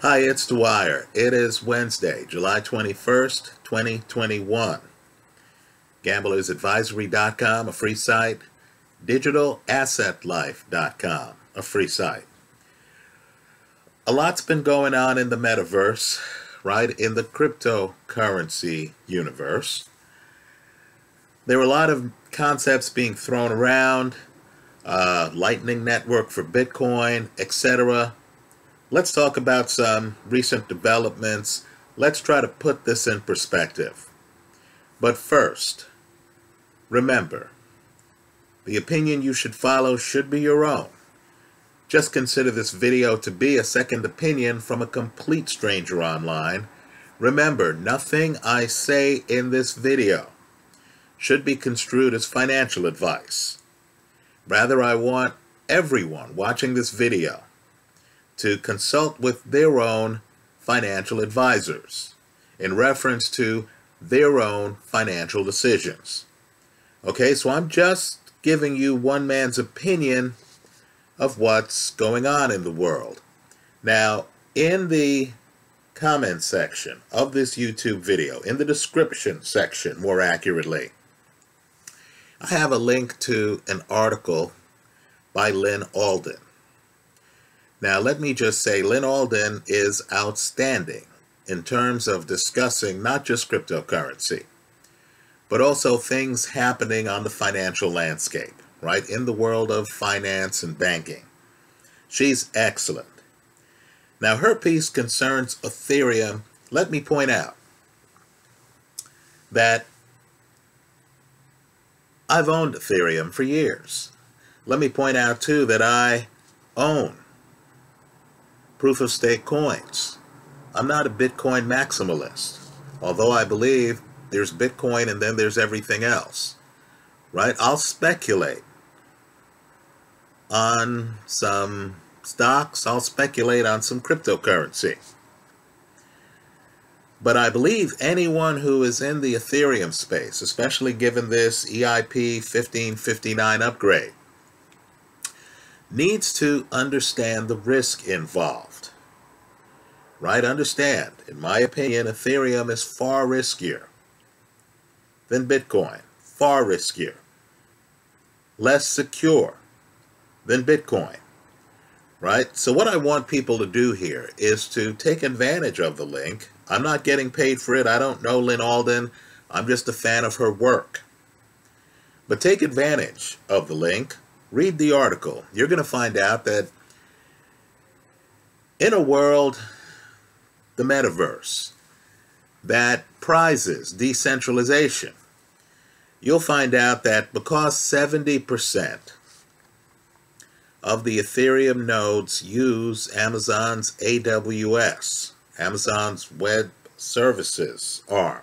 Hi, it's Dwyer. It is Wednesday, July 21st, 2021. GamblersAdvisory.com, a free site. DigitalAssetLife.com, a free site. A lot's been going on in the metaverse, right? In the cryptocurrency universe. There were a lot of concepts being thrown around, uh, Lightning Network for Bitcoin, etc. Let's talk about some recent developments. Let's try to put this in perspective. But first, remember, the opinion you should follow should be your own. Just consider this video to be a second opinion from a complete stranger online. Remember, nothing I say in this video should be construed as financial advice. Rather, I want everyone watching this video to consult with their own financial advisors in reference to their own financial decisions. Okay, so I'm just giving you one man's opinion of what's going on in the world. Now, in the comment section of this YouTube video, in the description section more accurately, I have a link to an article by Lyn Alden. Now, let me just say, Lyn Alden is outstanding in terms of discussing not just cryptocurrency, but also things happening on the financial landscape, right, in the world of finance and banking. She's excellent. Now, her piece concerns Ethereum. Let me point out that I've owned Ethereum for years. Let me point out, too, that I own proof of stake coins. I'm not a Bitcoin maximalist, although I believe there's Bitcoin and then there's everything else, right? I'll speculate on some stocks, I'll speculate on some cryptocurrency. But I believe anyone who is in the Ethereum space, especially given this EIP 1559 upgrade, needs to understand the risk involved. Right? Understand, in my opinion, Ethereum is far riskier than Bitcoin. Far riskier. Less secure than Bitcoin. Right? So what I want people to do here is to take advantage of the link. I'm not getting paid for it. I don't know Lyn Alden. I'm just a fan of her work. But take advantage of the link read the article. You're going to find out that in a world, the metaverse, that prizes decentralization, you'll find out that because 70% of the Ethereum nodes use Amazon's AWS, Amazon's Web Services arm,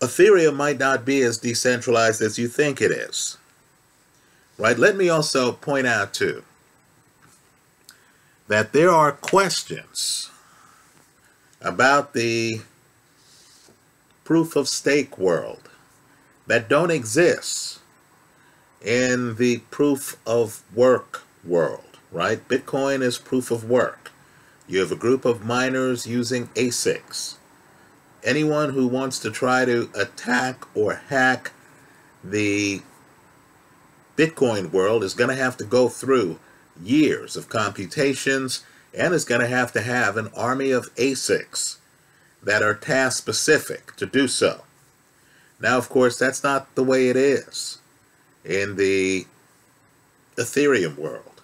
Ethereum might not be as decentralized as you think it is. Right? Let me also point out, too, that there are questions about the proof of stake world that don't exist in the proof of work world, right? Bitcoin is proof of work. You have a group of miners using ASICs. Anyone who wants to try to attack or hack the Bitcoin world is going to have to go through years of computations and is going to have to have an army of ASICs that are task specific to do so. Now, of course, that's not the way it is in the Ethereum world,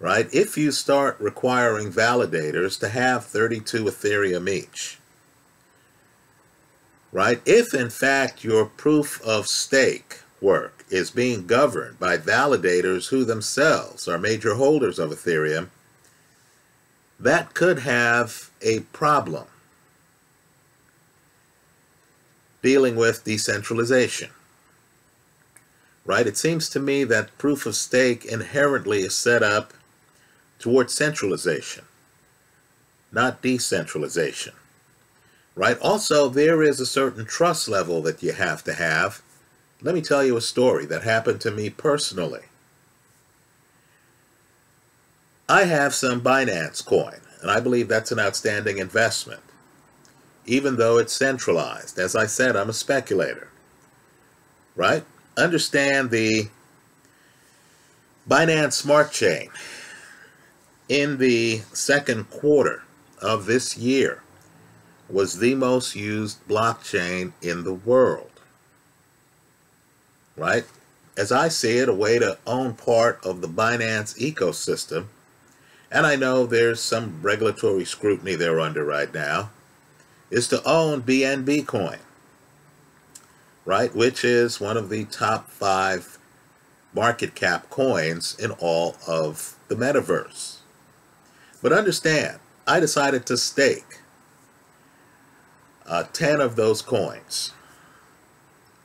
right? If you start requiring validators to have 32 Ethereum each, right? If in fact your proof of stake work is being governed by validators who themselves are major holders of Ethereum, that could have a problem dealing with decentralization. Right? It seems to me that proof of stake inherently is set up towards centralization, not decentralization. Right? Also, there is a certain trust level that you have to have let me tell you a story that happened to me personally. I have some Binance coin, and I believe that's an outstanding investment, even though it's centralized. As I said, I'm a speculator, right? Understand the Binance Smart Chain in the second quarter of this year was the most used blockchain in the world. Right? As I see it, a way to own part of the Binance ecosystem, and I know there's some regulatory scrutiny they're under right now, is to own BNB coin, right? Which is one of the top five market cap coins in all of the metaverse. But understand, I decided to stake uh, 10 of those coins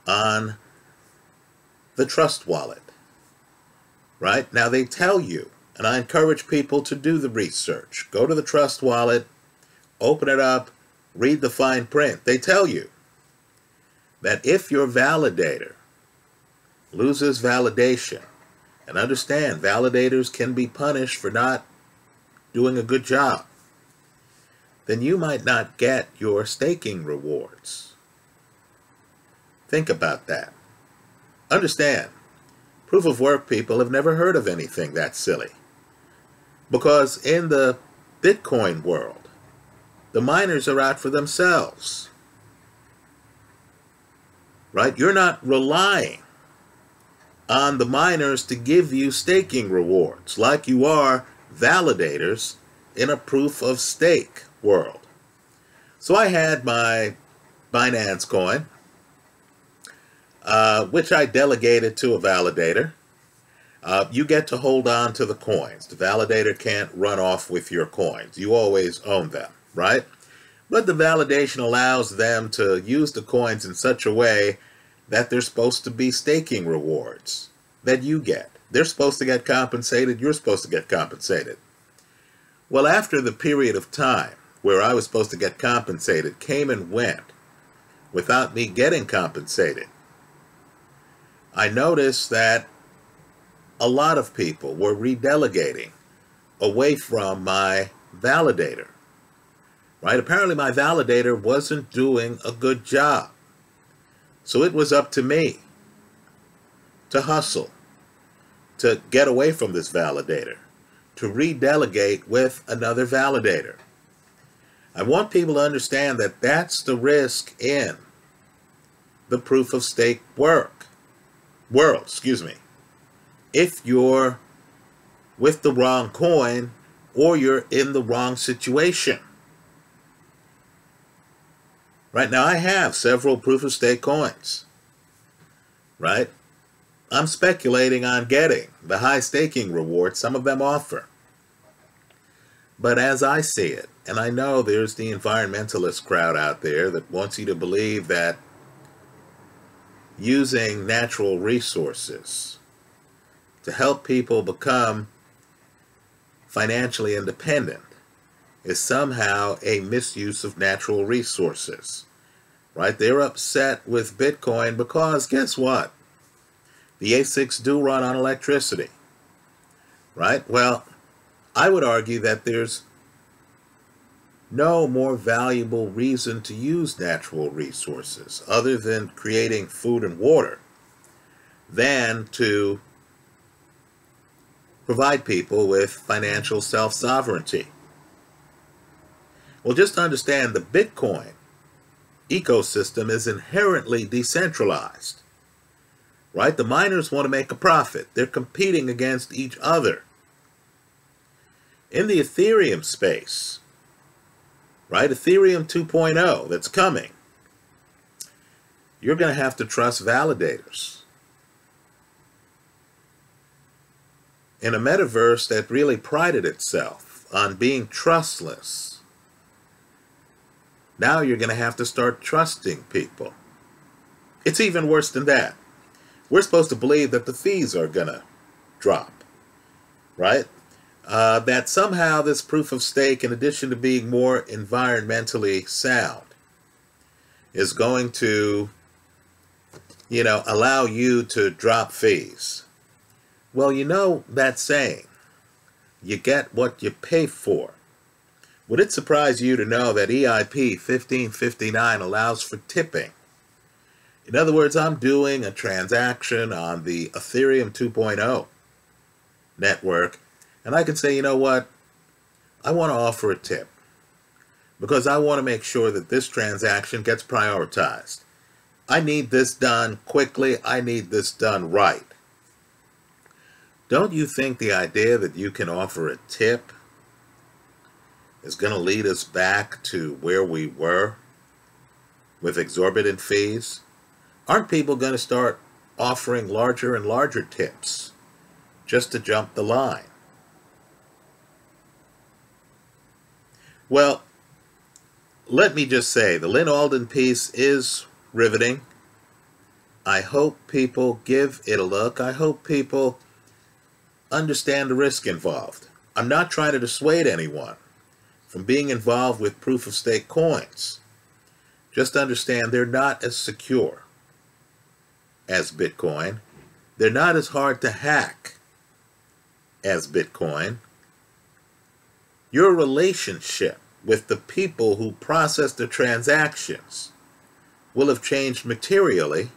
on the Trust Wallet. Right? Now they tell you, and I encourage people to do the research. Go to the Trust Wallet, open it up, read the fine print. They tell you that if your validator loses validation, and understand validators can be punished for not doing a good job then you might not get your staking rewards. Think about that. Understand, proof of work people have never heard of anything that silly. Because in the Bitcoin world, the miners are out for themselves. Right? You're not relying on the miners to give you staking rewards like you are validators in a proof of stake world. So I had my Binance coin, uh, which I delegated to a validator. Uh, you get to hold on to the coins. The validator can't run off with your coins. You always own them, right? But the validation allows them to use the coins in such a way that they're supposed to be staking rewards that you get. They're supposed to get compensated. You're supposed to get compensated. Well, after the period of time where I was supposed to get compensated came and went without me getting compensated. I noticed that a lot of people were redelegating away from my validator. Right? Apparently my validator wasn't doing a good job. So it was up to me to hustle, to get away from this validator, to redelegate with another validator. I want people to understand that that's the risk in the proof of stake work world, excuse me. If you're with the wrong coin or you're in the wrong situation. Right now I have several proof of stake coins. Right? I'm speculating on getting the high staking reward some of them offer. But as I see it, and I know there's the environmentalist crowd out there that wants you to believe that using natural resources to help people become financially independent is somehow a misuse of natural resources. Right? They're upset with Bitcoin because guess what? The ASICs do run on electricity. Right? Well, I would argue that there's no more valuable reason to use natural resources other than creating food and water than to provide people with financial self-sovereignty. Well, just understand the Bitcoin ecosystem is inherently decentralized, right? The miners want to make a profit. They're competing against each other. In the Ethereum space, right, Ethereum 2.0 that's coming, you're going to have to trust validators. In a metaverse that really prided itself on being trustless, now you're going to have to start trusting people. It's even worse than that. We're supposed to believe that the fees are going to drop, right? Uh, that somehow this proof of stake, in addition to being more environmentally sound, is going to, you know, allow you to drop fees. Well, you know that saying, you get what you pay for. Would it surprise you to know that EIP 1559 allows for tipping? In other words, I'm doing a transaction on the Ethereum 2.0 network, and I can say, you know what? I want to offer a tip because I want to make sure that this transaction gets prioritized. I need this done quickly. I need this done right. Don't you think the idea that you can offer a tip is going to lead us back to where we were with exorbitant fees? Aren't people going to start offering larger and larger tips just to jump the line? Well, let me just say the Lyn Alden piece is riveting. I hope people give it a look. I hope people understand the risk involved. I'm not trying to dissuade anyone from being involved with proof of stake coins. Just understand they're not as secure as Bitcoin. They're not as hard to hack as Bitcoin. Your relationship with the people who process the transactions will have changed materially.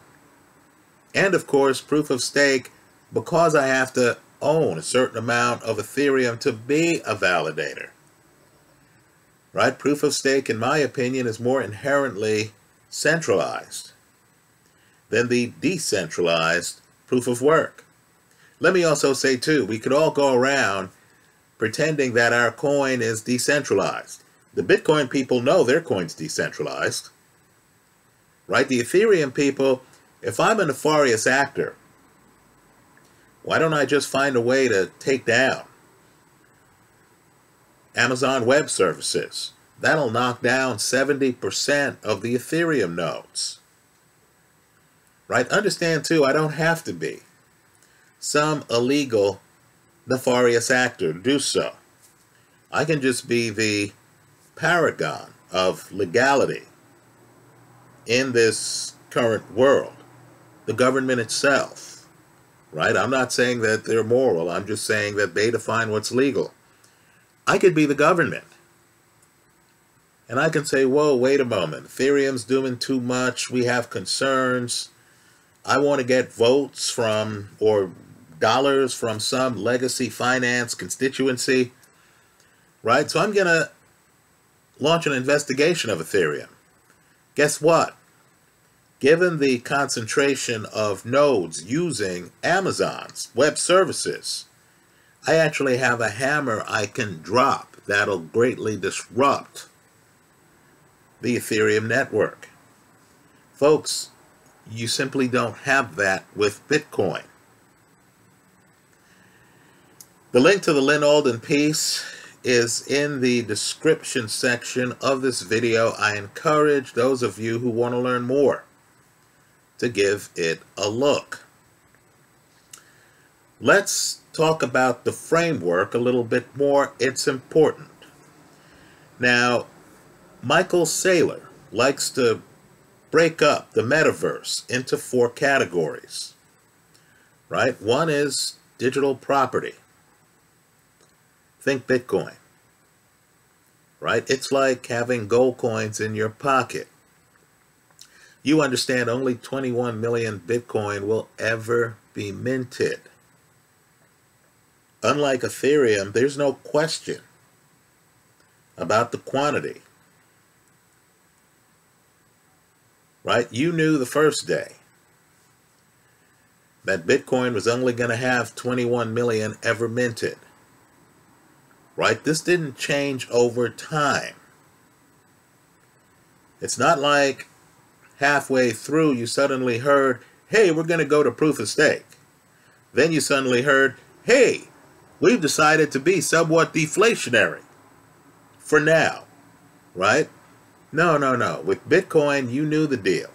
And of course, proof of stake, because I have to own a certain amount of Ethereum to be a validator. Right? Proof of stake, in my opinion, is more inherently centralized than the decentralized proof of work. Let me also say, too, we could all go around pretending that our coin is decentralized. The Bitcoin people know their coin's decentralized. Right? The Ethereum people, if I'm a nefarious actor, why don't I just find a way to take down Amazon Web Services? That'll knock down 70% of the Ethereum nodes. Right? Understand too, I don't have to be some illegal nefarious actor to do so. I can just be the paragon of legality in this current world, the government itself right? I'm not saying that they're moral. I'm just saying that they define what's legal. I could be the government. And I can say, whoa, wait a moment. Ethereum's doing too much. We have concerns. I want to get votes from or dollars from some legacy finance constituency. Right? So I'm going to launch an investigation of Ethereum. Guess what? given the concentration of nodes using Amazon's web services, I actually have a hammer I can drop that'll greatly disrupt the Ethereum network. Folks, you simply don't have that with Bitcoin. The link to the Lyn Alden piece is in the description section of this video. I encourage those of you who want to learn more to give it a look. Let's talk about the framework a little bit more. It's important. Now, Michael Saylor likes to break up the metaverse into four categories. Right? One is digital property. Think Bitcoin. Right? It's like having gold coins in your pocket you understand only 21 million Bitcoin will ever be minted. Unlike Ethereum, there's no question about the quantity. Right? You knew the first day that Bitcoin was only going to have 21 million ever minted. Right? This didn't change over time. It's not like halfway through you suddenly heard, hey, we're going to go to proof of stake. Then you suddenly heard, hey, we've decided to be somewhat deflationary for now, right? No, no, no. With Bitcoin, you knew the deal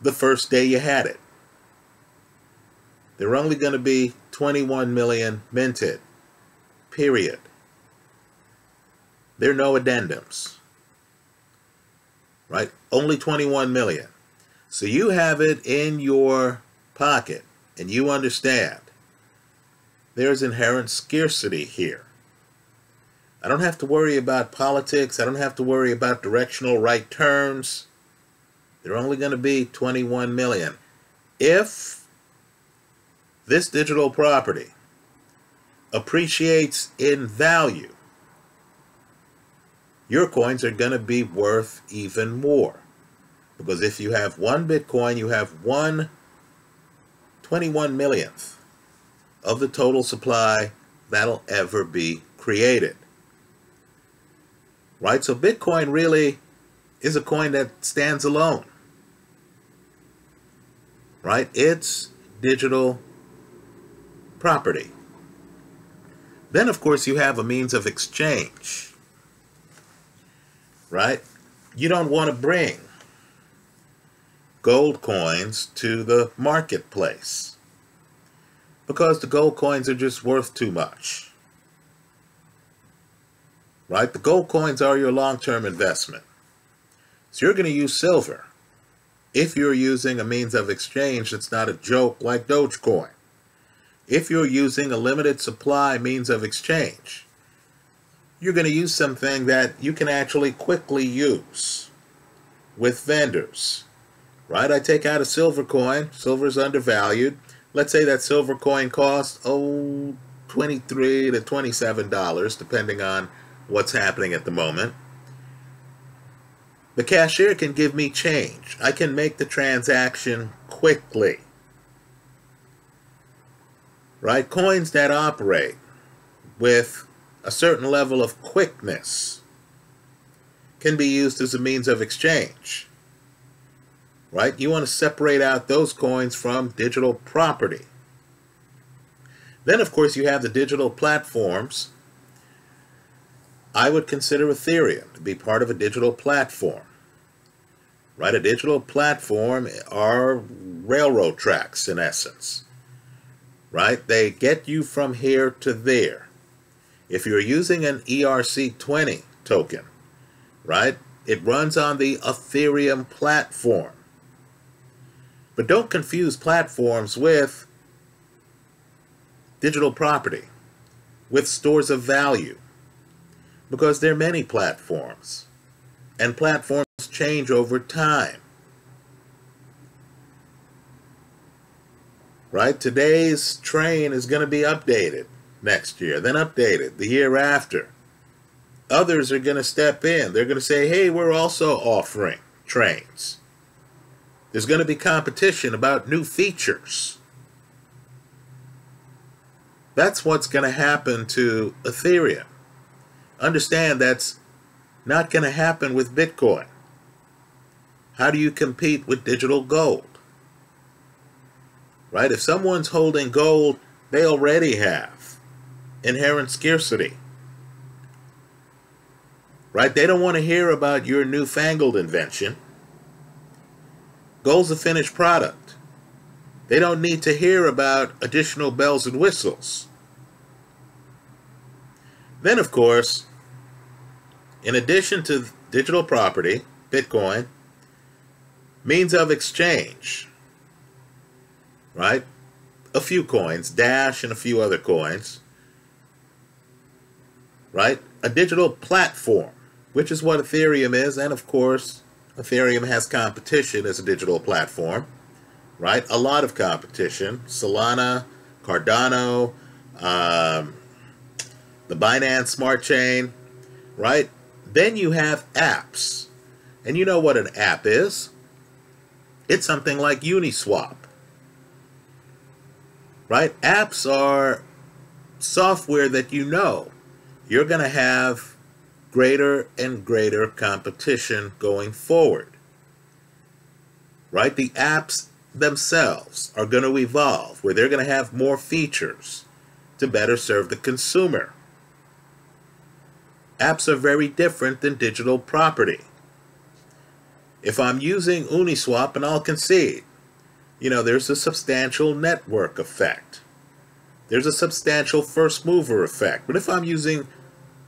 the first day you had it. There are only going to be 21 million minted, period. There are no addendums right? Only 21 million. So you have it in your pocket and you understand there's inherent scarcity here. I don't have to worry about politics. I don't have to worry about directional right turns. They're only going to be 21 million. If this digital property appreciates in value, your coins are going to be worth even more. Because if you have one Bitcoin, you have one 21 millionth of the total supply that'll ever be created. Right? So Bitcoin really is a coin that stands alone. Right? It's digital property. Then, of course, you have a means of exchange. Right? You don't want to bring gold coins to the marketplace because the gold coins are just worth too much. Right? The gold coins are your long-term investment. So you're going to use silver if you're using a means of exchange that's not a joke like Dogecoin. If you're using a limited supply means of exchange, you're going to use something that you can actually quickly use with vendors. Right? I take out a silver coin. Silver is undervalued let's say that silver coin costs, oh, 23 to $27, depending on what's happening at the moment. The cashier can give me change. I can make the transaction quickly. Right? Coins that operate with a certain level of quickness can be used as a means of exchange right? You want to separate out those coins from digital property. Then, of course, you have the digital platforms. I would consider Ethereum to be part of a digital platform. Right? A digital platform are railroad tracks in essence. Right? They get you from here to there. If you're using an ERC20 token, right, it runs on the Ethereum platform. But don't confuse platforms with digital property, with stores of value, because there are many platforms, and platforms change over time. Right? Today's train is going to be updated next year, then updated the year after. Others are going to step in. They're going to say, hey, we're also offering trains. There's going to be competition about new features. That's what's going to happen to Ethereum. Understand that's not going to happen with Bitcoin. How do you compete with digital gold? Right? If someone's holding gold, they already have inherent scarcity. Right? They don't want to hear about your newfangled invention. Gold's a finished product. They don't need to hear about additional bells and whistles. Then, of course, in addition to digital property, Bitcoin, means of exchange, right? A few coins, Dash and a few other coins, right? A digital platform, which is what Ethereum is, and of course, Ethereum has competition as a digital platform, right? A lot of competition. Solana, Cardano, um, the Binance Smart Chain, right? Then you have apps. And you know what an app is? It's something like Uniswap. Right? Apps are software that you know you're going to have greater and greater competition going forward. Right? The apps themselves are going to evolve where they're going to have more features to better serve the consumer. Apps are very different than digital property. If I'm using Uniswap, and I'll concede, you know, there's a substantial network effect. There's a substantial first mover effect. But if I'm using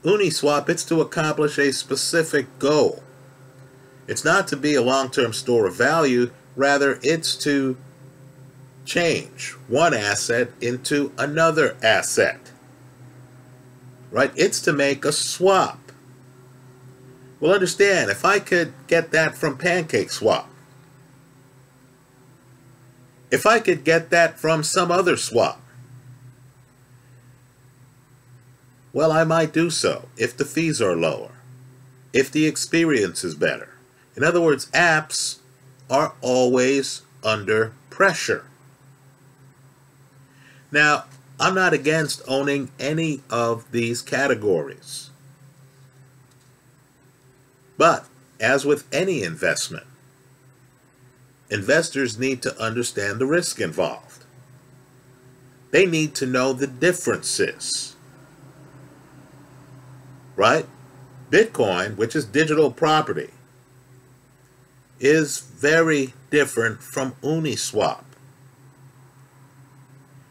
Uniswap, it's to accomplish a specific goal. It's not to be a long-term store of value, rather it's to change one asset into another asset. Right? It's to make a swap. Well, understand, if I could get that from PancakeSwap, if I could get that from some other swap, well, I might do so if the fees are lower, if the experience is better. In other words, apps are always under pressure. Now, I'm not against owning any of these categories. But, as with any investment, investors need to understand the risk involved. They need to know the differences. Right? Bitcoin, which is digital property, is very different from Uniswap.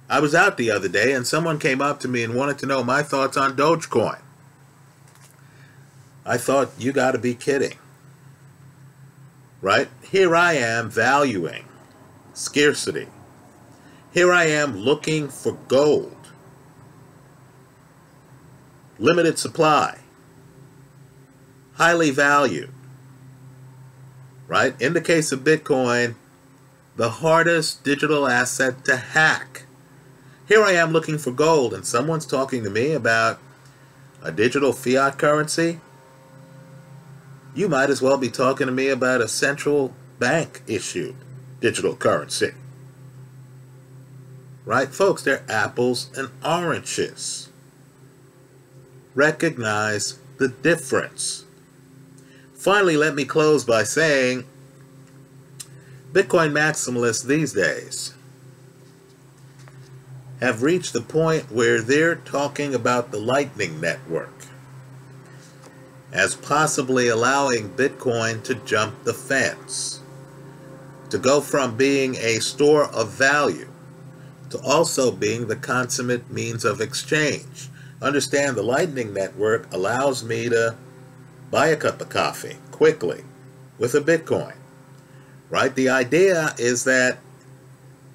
I was out the other day and someone came up to me and wanted to know my thoughts on Dogecoin. I thought, you got to be kidding. Right? Here I am valuing scarcity. Here I am looking for gold. Limited supply. Highly valued. Right? In the case of Bitcoin, the hardest digital asset to hack. Here I am looking for gold, and someone's talking to me about a digital fiat currency you might as well be talking to me about a central bank issued digital currency. Right, folks? They're apples and oranges. Recognize the difference. Finally, let me close by saying Bitcoin maximalists these days have reached the point where they're talking about the Lightning Network as possibly allowing Bitcoin to jump the fence, to go from being a store of value to also being the consummate means of exchange. Understand the Lightning Network allows me to buy a cup of coffee quickly with a Bitcoin. Right? The idea is that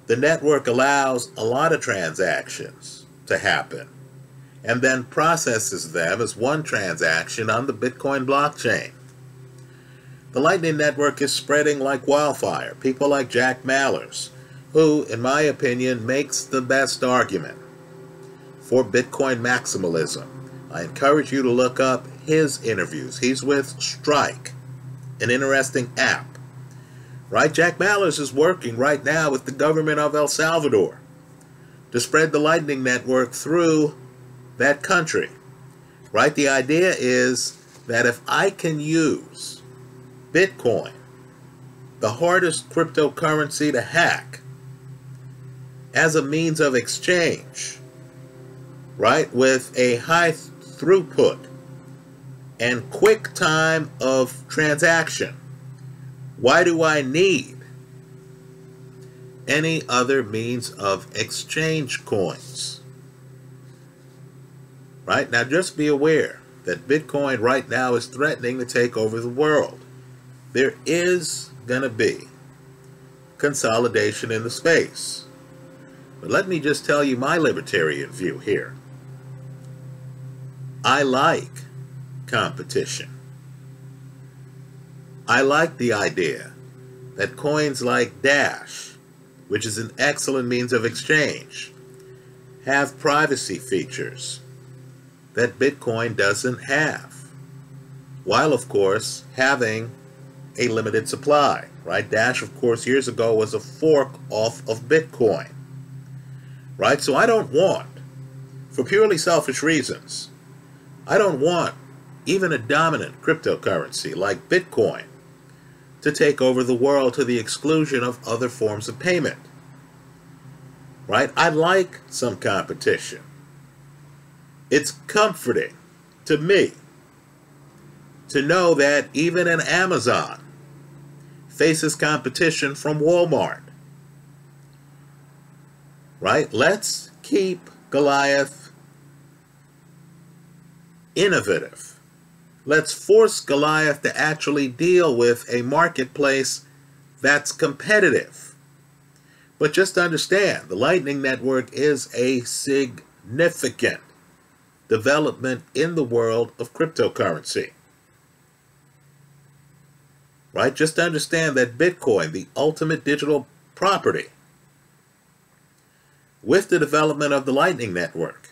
the network allows a lot of transactions to happen and then processes them as one transaction on the Bitcoin blockchain. The Lightning Network is spreading like wildfire. People like Jack Mallers, who, in my opinion, makes the best argument for Bitcoin maximalism. I encourage you to look up his interviews. He's with Strike, an interesting app. Right? Jack Mallers is working right now with the government of El Salvador to spread the Lightning Network through that country, right? The idea is that if I can use Bitcoin, the hardest cryptocurrency to hack, as a means of exchange, right, with a high throughput and quick time of transaction, why do I need any other means of exchange coins? Right? Now just be aware that Bitcoin right now is threatening to take over the world. There is going to be consolidation in the space. But let me just tell you my libertarian view here. I like competition. I like the idea that coins like Dash, which is an excellent means of exchange, have privacy features that Bitcoin doesn't have. While, of course, having a limited supply, right? Dash, of course, years ago was a fork off of Bitcoin, right? So I don't want, for purely selfish reasons, I don't want even a dominant cryptocurrency like Bitcoin to take over the world to the exclusion of other forms of payment. Right? I like some competition. It's comforting to me to know that even an Amazon faces competition from Walmart. Right? Let's keep Goliath innovative. Let's force Goliath to actually deal with a marketplace that's competitive. But just understand, the Lightning Network is a significant development in the world of cryptocurrency. Right? Just understand that Bitcoin, the ultimate digital property, with the development of the Lightning Network,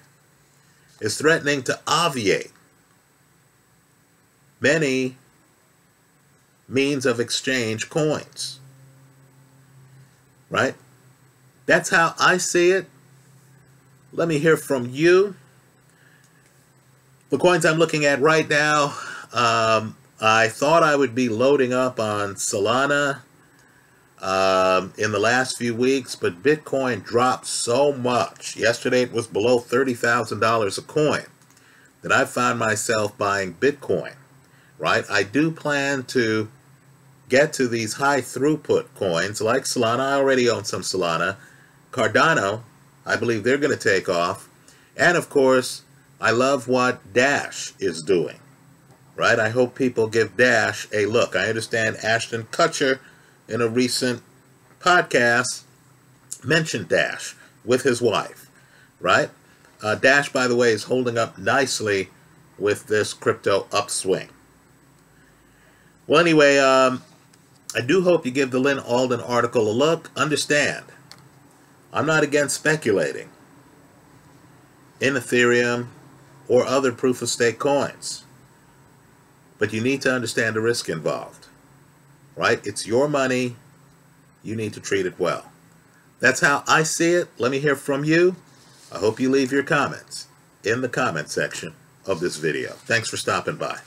is threatening to obviate many means of exchange coins. Right? That's how I see it. Let me hear from you. The coins I'm looking at right now, um, I thought I would be loading up on Solana um, in the last few weeks, but Bitcoin dropped so much. Yesterday it was below $30,000 a coin that I found myself buying Bitcoin, right? I do plan to get to these high throughput coins like Solana. I already own some Solana. Cardano, I believe they're going to take off. And of course, I love what Dash is doing, right? I hope people give Dash a look. I understand Ashton Kutcher in a recent podcast mentioned Dash with his wife, right? Uh, Dash, by the way, is holding up nicely with this crypto upswing. Well, anyway, um, I do hope you give the Lyn Alden article a look. Understand, I'm not against speculating in Ethereum or other proof of stake coins. But you need to understand the risk involved, right? It's your money. You need to treat it well. That's how I see it. Let me hear from you. I hope you leave your comments in the comment section of this video. Thanks for stopping by.